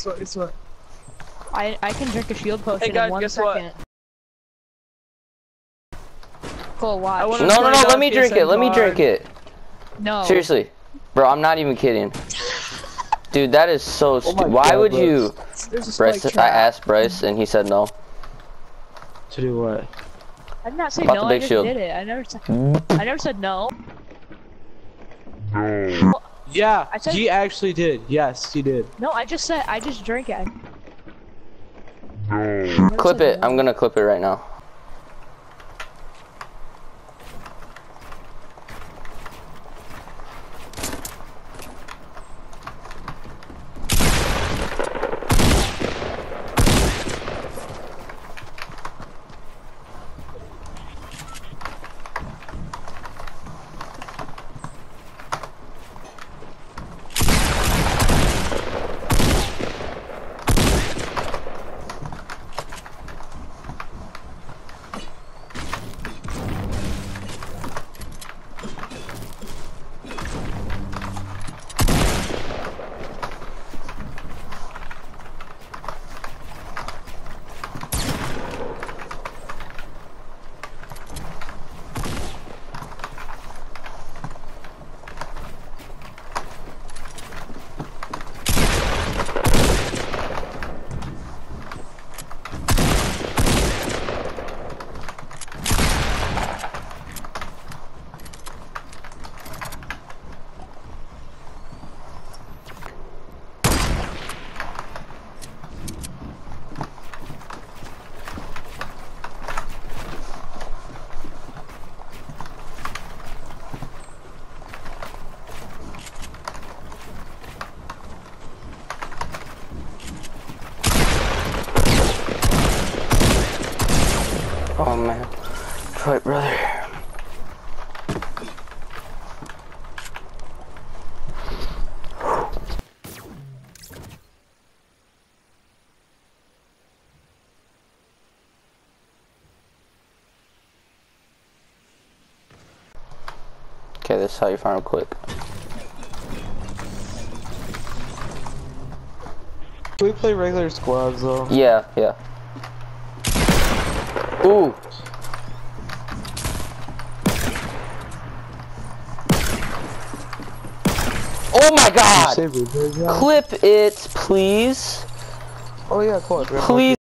Guess what? Guess what? I I can drink a shield potion guys, in one guess what? Cool, watch. No, no, no, let me drink it. Let me drink it. no. Seriously. Bro, I'm not even kidding. Dude, that is so Oh stupid. Why God, would Bryce. you? Bryce, I asked Bryce and he said no. To do what? I did not say About no. the I big just shield. did it. I never said. I never said no. Yeah, I said- he actually did. Yes, he did. No, I just said I just drank it. I never Clip it. no. I'm gonna clip it right now. Oh man. Detroit brother. Okay, this is how you find him quick. Can we play regular squads though? Yeah, yeah. Ooh. Oh my god! Save it, yeah. Clip it, please. Oh yeah, cool. Please.